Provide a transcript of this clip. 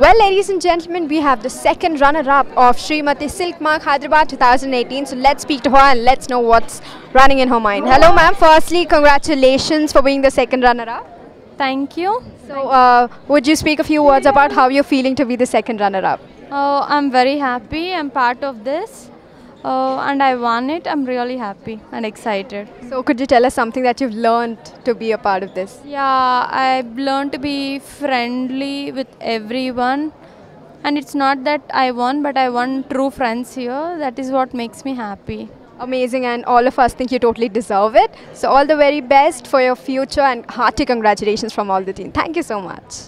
Well, ladies and gentlemen, we have the second runner-up of Srimathi Silk Mark Hyderabad 2018. So let's speak to her and let's know what's running in her mind. Hello, ma'am. Firstly, congratulations for being the second runner-up. Thank you. So, uh, would you speak a few words about how you're feeling to be the second runner-up? Uh, I'm very happy. I'm part of this. Uh, and I won it. I'm really happy and excited. So, could you tell us something that you've learned to be a part of this? Yeah, I've learned to be friendly with everyone. And it's not that I won, but I won true friends here. That is what makes me happy. Amazing, and all of us think you totally deserve it. So, all the very best for your future and hearty congratulations from all the team. Thank you so much.